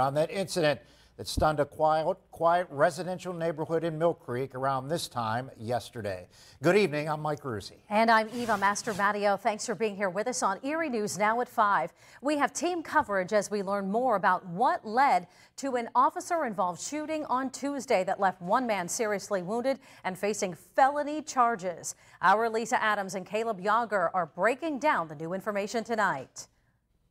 on that incident that stunned a quiet, quiet residential neighborhood in Mill Creek around this time yesterday. Good evening, I'm Mike Ruzzi. And I'm Eva Mastromatteo. Thanks for being here with us on Erie News Now at 5. We have team coverage as we learn more about what led to an officer-involved shooting on Tuesday that left one man seriously wounded and facing felony charges. Our Lisa Adams and Caleb Yager are breaking down the new information tonight.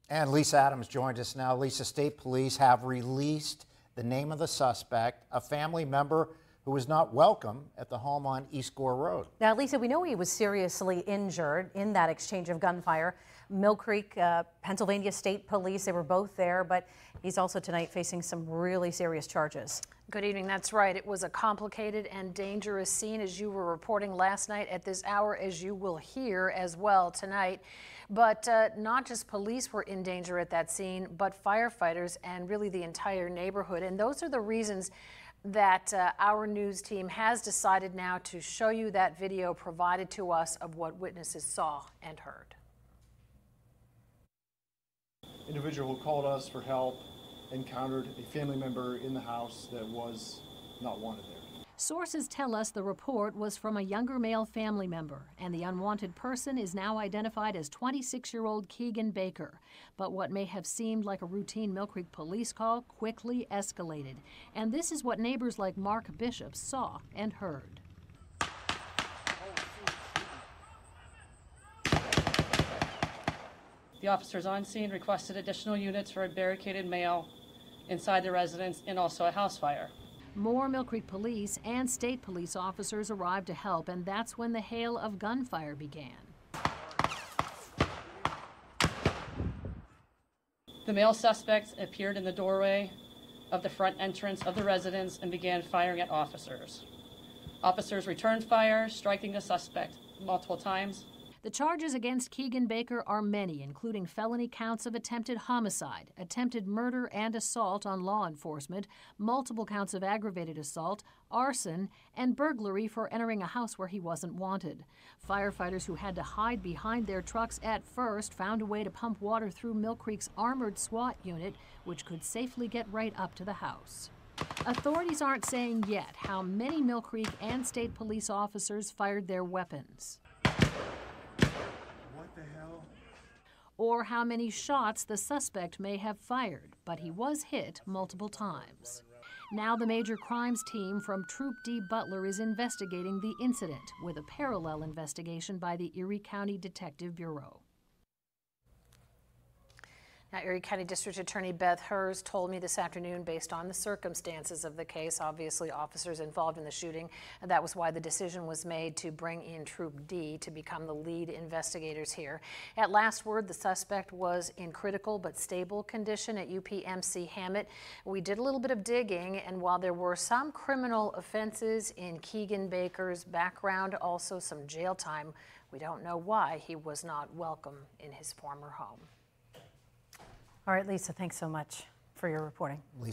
And Lisa Adams joins us now. Lisa, state police have released the name of the suspect, a family member who was not welcome at the home on East Gore Road. Now, Lisa, we know he was seriously injured in that exchange of gunfire. Mill Creek, uh, Pennsylvania State Police, they were both there, but he's also tonight facing some really serious charges. Good evening. That's right. It was a complicated and dangerous scene, as you were reporting last night at this hour, as you will hear as well tonight. But uh, not just police were in danger at that scene, but firefighters and really the entire neighborhood. And those are the reasons that uh, our news team has decided now to show you that video provided to us of what witnesses saw and heard. Individual who called us for help encountered a family member in the house that was not wanted there. Sources tell us the report was from a younger male family member, and the unwanted person is now identified as 26 year old Keegan Baker. But what may have seemed like a routine Mill Creek police call quickly escalated. And this is what neighbors like Mark Bishop saw and heard. The officers on scene requested additional units for a barricaded male inside the residence and also a house fire. More Mill Creek police and state police officers arrived to help, and that's when the hail of gunfire began. The male suspects appeared in the doorway of the front entrance of the residence and began firing at officers. Officers returned fire, striking the suspect multiple times. The charges against Keegan Baker are many, including felony counts of attempted homicide, attempted murder and assault on law enforcement, multiple counts of aggravated assault, arson, and burglary for entering a house where he wasn't wanted. Firefighters who had to hide behind their trucks at first found a way to pump water through Mill Creek's armored SWAT unit, which could safely get right up to the house. Authorities aren't saying yet how many Mill Creek and state police officers fired their weapons. Or how many shots the suspect may have fired, but he was hit multiple times. Now, the major crimes team from Troop D Butler is investigating the incident with a parallel investigation by the Erie County Detective Bureau. Now, Erie County District Attorney Beth Hirz told me this afternoon, based on the circumstances of the case, obviously officers involved in the shooting, that was why the decision was made to bring in Troop D to become the lead investigators here. At last word, the suspect was in critical but stable condition at UPMC Hamot. We did a little bit of digging, and while there were some criminal offenses in Keegan Baker's background, also some jail time, we don't know why he was not welcome in his former home. All right, Lisa, thanks so much for your reporting. Lisa